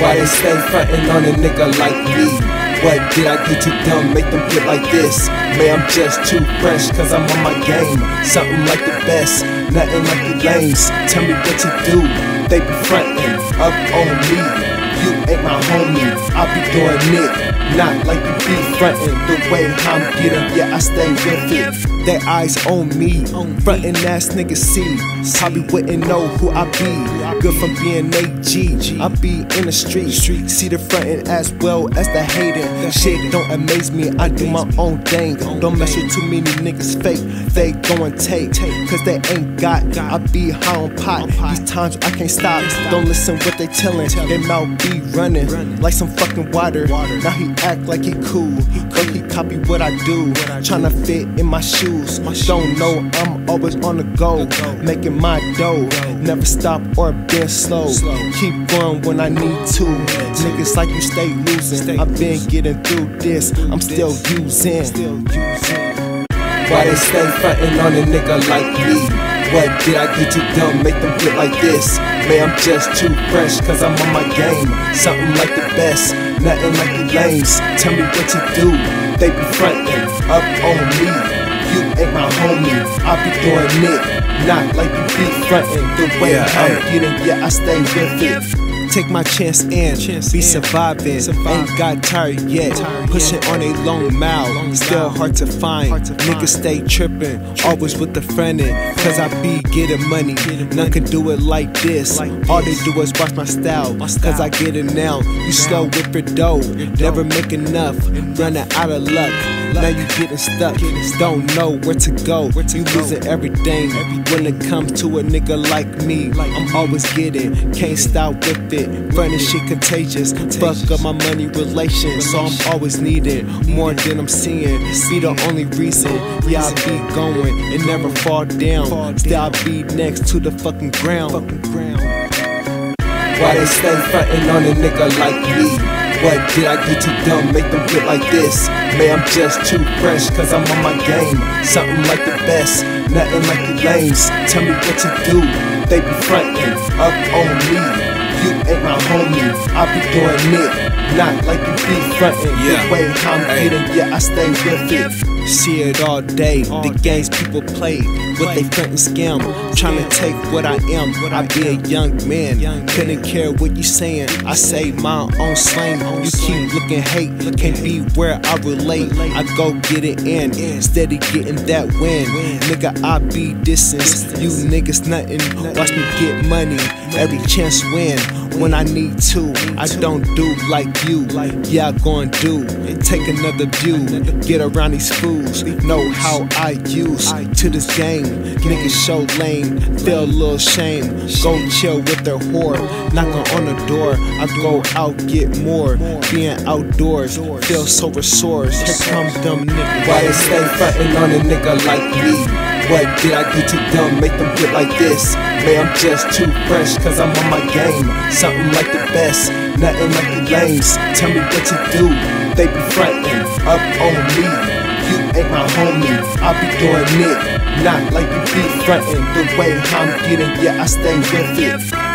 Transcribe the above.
Why they stay frontin' on a nigga like me? What did I do to them, make them get like this? Man, I'm just too fresh, cause I'm on my game. Something like the best, nothing like the lanes. Tell me what to do, they be frontin' up on me. Ain't my homie, I be doing it, not like you be frontin' the way I'm getting. Yeah, I stay with it. Their eyes on me, frontin' ass niggas see. Probably wouldn't know who I be. Good from being AG, I be in the street. See the frontin' as well as the hating. Shit don't amaze me, I do my own thing. Don't mess with too many niggas fake. They goin' take, cause they ain't got. I be high on pot. These times I can't stop. Don't listen what they tellin'. They mouth be running like some fucking water. Now he act like he cool, but he copy what I do. Tryna fit in my shoes. Don't know I'm always on the go, making my dough. Never stop or been slow. Keep going when I need to. Niggas like you stay losing. I've been getting through this. I'm still using. Why they stay frontin' on a nigga like me? What did I do to them, make them feel like this? Man, I'm just too fresh, cause I'm on my game. Something like the best, nothing like the lanes. Tell me what to do, they be frontin' up on me. You ain't my homie, I be doing it, not like you be frontin' the way Yeah, I'm getting. Yeah, I stay with it. Take my chance and be surviving. Ain't got tired yet. Pushing on a long mile, still hard to find. Niggas stay tripping, always with the friendin'. Cause I be getting money. None can do it like this. All they do is watch my style. Cause I get it now. You slow with your dough, never make enough. Running out of luck. Now you getting stuck, don't know where to go. You losing everything when it comes to a nigga like me. I'm always getting, can't stop with it. Funny shit contagious, fuck up my money relations. So I'm always needing more than I'm seeing. Be the only reason, yeah, I be going and never fall down. I be next to the fucking ground. Why they stay frontin' on a nigga like me? What did I get to them, make them get like this? Man, I'm just too fresh, cause I'm on my game. Something like the best, nothing like the lanes. Tell me what to do, they be frontin' up on me. You ain't my homie, I be doing it, not like you be frontin'. Yeah. The way I'm Hey. getting, yeah, I stay with it. See it all day, the games people what they front and scam. Trying to take what I am, I be a young man. Couldn't care what you saying, I say my own slang. You keep looking hate, can't be where I relate. I go get it in, steady getting that win. Nigga, I be distance, you niggas nothing. Watch me get money, every chance win. When I need to, I don't do like you. Yeah, I gon' do. Take another view, get around these fools. Know how I use to this game. Niggas show lame, feel a little shame. Go chill with their whore, knocking on the door. I go out, get more. Being outdoors, feel so resource. Here come them niggas. Why they stay frontin' on a nigga like me? What did I do to them, make them get like this? Man, I'm just too fresh, cause I'm on my game. Something like the best, nothing like the lanes. Tell me what to do, they be frontin' up on me. You ain't my homie, I be doing it, not like you be frontin' the way I'm getting. Yeah, I stay with it.